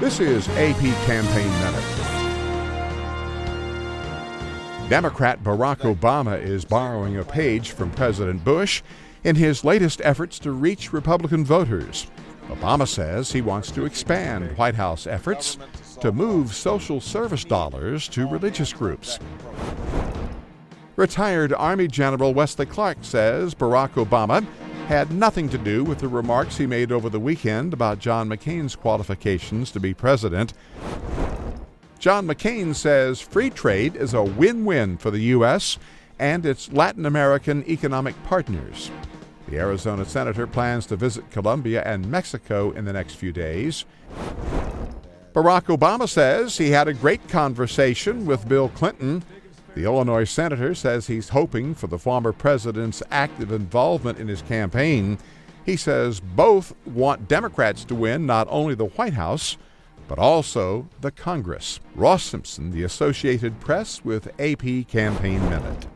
This is AP Campaign Minute. Democrat Barack Obama is borrowing a page from President Bush in his latest efforts to reach Republican voters. Obama says he wants to expand White House efforts to move social service dollars to religious groups. Retired Army General Wesley Clark says Barack Obama had nothing to do with the remarks he made over the weekend about John McCain's qualifications to be president. John McCain says free trade is a win win for the U.S. and its Latin American economic partners. The Arizona senator plans to visit Colombia and Mexico in the next few days. Barack Obama says he had a great conversation with Bill Clinton the Illinois senator says he's hoping for the former president's active involvement in his campaign. He says both want Democrats to win not only the White House, but also the Congress. Ross Simpson, The Associated Press, with AP Campaign Minute.